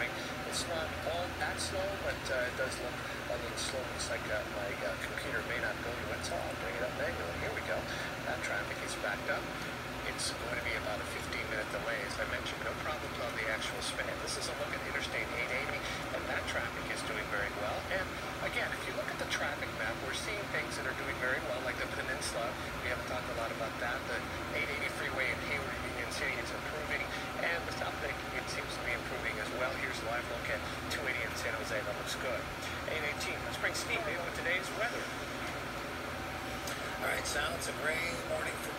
coming. It's not all that slow, but uh, it does look a little slow. It's like uh, my computer looks good. 818. Let's bring Steve in with today's weather. All right, sounds a gray morning for